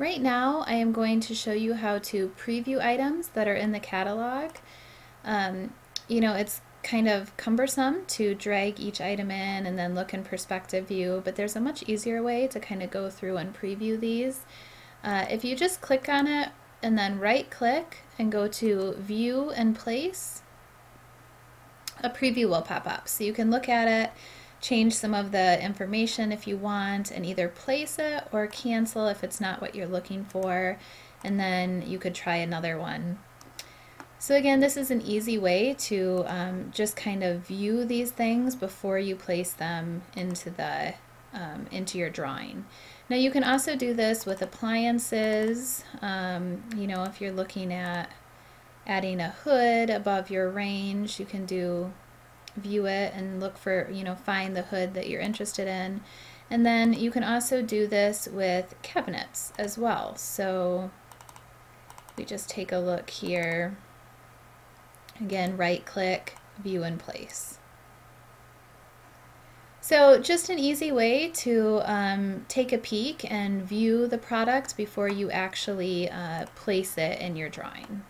Right now I am going to show you how to preview items that are in the catalog. Um, you know, it's kind of cumbersome to drag each item in and then look in perspective view, but there's a much easier way to kind of go through and preview these. Uh, if you just click on it and then right click and go to view and place, a preview will pop up. So you can look at it change some of the information if you want and either place it or cancel if it's not what you're looking for and then you could try another one. So again, this is an easy way to um, just kind of view these things before you place them into the um, into your drawing. Now you can also do this with appliances. Um, you know, if you're looking at adding a hood above your range, you can do view it and look for, you know, find the hood that you're interested in. And then you can also do this with cabinets as well. So we just take a look here. Again, right click, view in place. So just an easy way to um, take a peek and view the product before you actually uh, place it in your drawing.